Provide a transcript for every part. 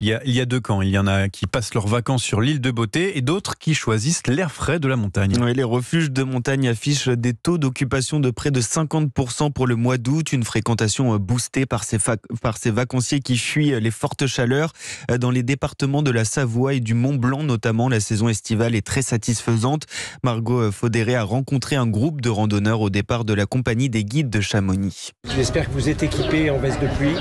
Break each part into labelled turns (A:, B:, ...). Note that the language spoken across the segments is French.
A: Il y, a, il y a deux camps. Il y en a qui passent leurs vacances sur l'île de Beauté et d'autres qui choisissent l'air frais de la montagne.
B: Oui, les refuges de montagne affichent des taux d'occupation de près de 50% pour le mois d'août, une fréquentation boostée par ces, par ces vacanciers qui fuient les fortes chaleurs. Dans les départements de la Savoie et du Mont Blanc notamment, la saison estivale est très satisfaisante. Margot Faudéré a rencontré un groupe de randonneurs au départ de la compagnie des guides de Chamonix.
C: J'espère que vous êtes équipés en veste de pluie.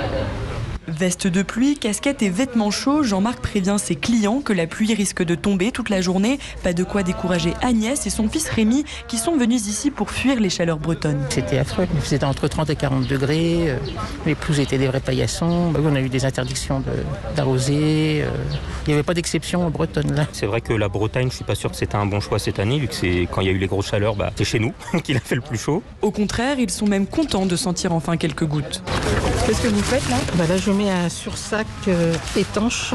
D: Veste de pluie, casquette et vêtements chauds, Jean-Marc prévient ses clients que la pluie risque de tomber toute la journée. Pas de quoi décourager Agnès et son fils Rémi qui sont venus ici pour fuir les chaleurs bretonnes.
E: C'était affreux, c'était entre 30 et 40 degrés, euh, les pelouses étaient des vrais paillassons, bah on a eu des interdictions d'arroser, euh, il n'y avait pas d'exception en Bretonne là.
F: C'est vrai que la Bretagne, je ne suis pas sûr que c'était un bon choix cette année, vu que c'est quand il y a eu les grosses chaleurs, bah, c'est chez nous qu'il a fait le plus chaud.
D: Au contraire, ils sont même contents de sentir enfin quelques gouttes.
G: Qu'est-ce que vous faites là?
E: Bah Là, je mets un sursac euh, étanche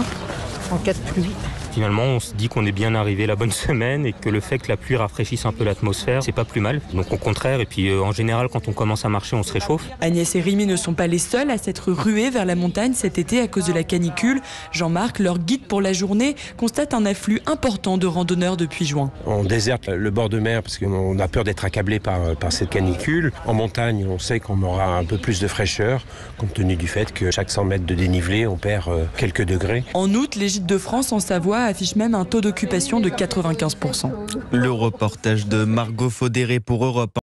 E: en cas de pluie.
F: Finalement, on se dit qu'on est bien arrivé la bonne semaine et que le fait que la pluie rafraîchisse un peu l'atmosphère, c'est pas plus mal. Donc au contraire, et puis euh, en général, quand on commence à marcher, on se réchauffe.
D: Agnès et Rémi ne sont pas les seuls à s'être rués vers la montagne cet été à cause de la canicule. Jean-Marc, leur guide pour la journée, constate un afflux important de randonneurs depuis juin.
C: On déserte le bord de mer parce qu'on a peur d'être accablé par, par cette canicule. En montagne, on sait qu'on aura un peu plus de fraîcheur, compte tenu du fait que chaque 100 mètres de dénivelé, on perd euh, quelques degrés.
D: En août, les gîtes de France en Affiche même un taux d'occupation de 95%.
B: Le reportage de Margot Faudéré pour Europe